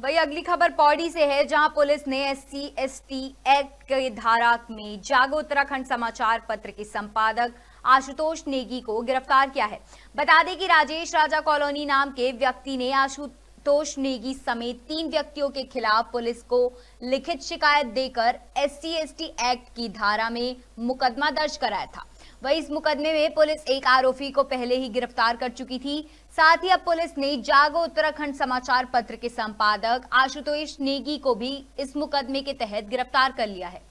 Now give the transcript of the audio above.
वही अगली खबर पौड़ी से है, जहाँ पुलिस ने S C S T act के धारा में जागो उत्तराखंड समाचार पत्र के संपादक आशुतोष नेगी को गिरफ़्तार किया है। बता दें कि राजेश राजा कॉलोनी नाम के व्यक्ति ने आशुतोष नेगी समेत तीन व्यक्तियों के खिलाफ पुलिस को लिखित शिकायत देकर S C S T act की धारा में मुकदमा दर्ज कराया था। वही इस मुकदमे में पुलिस एक आरोपी को पहले ही गिरफ़्तार कर चुकी थी। साथ ही अब पुलिस ने जागो उत्तराखंड समाचार पत्र के संपादक आशुतोष नेगी को भी इस मुकदमे के तहत गिरफ़्तार कर लिया है।